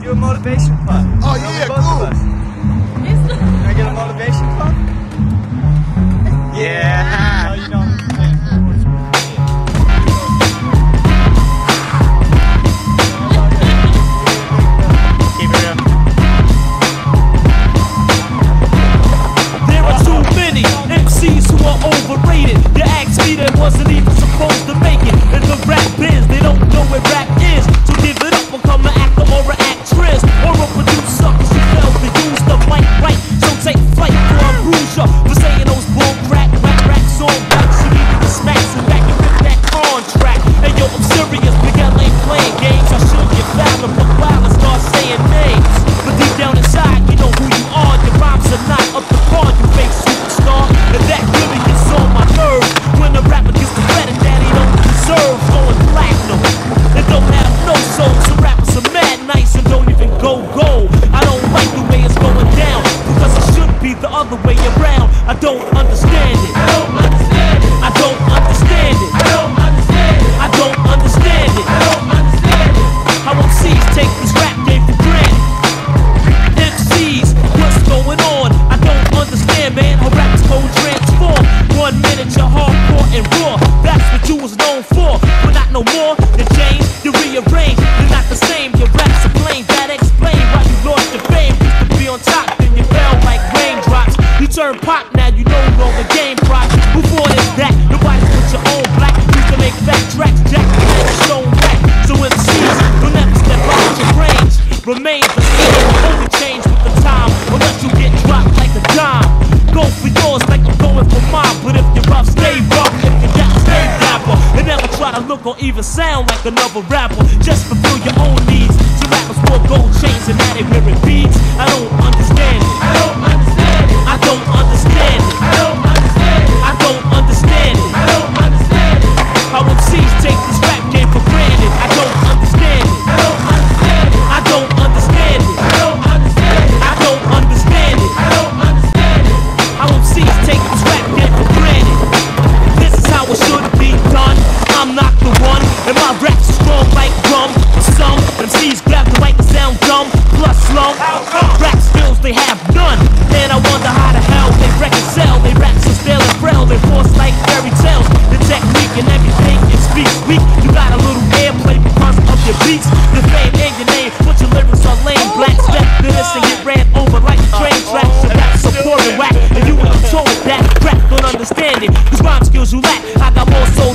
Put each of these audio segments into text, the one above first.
do a motivation puff. Oh, yeah, yeah, cool. Can I get a motivation puff? yeah. concern pop, now you know all the game prop. Before this, that, nobody put your own black. You to make fat tracks, jack, stone back. So MCs will never step out of your range. Remain the same, only change with the time, Or let you get dropped like a dime. Go for yours like I'm going for mine, but if you're rough, stay rough. If you're down, stay dapper. And never try to look or even sound like another rapper, just fulfill your own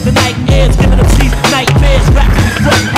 the night nightmares, giving them these nightmares. Rap, rap,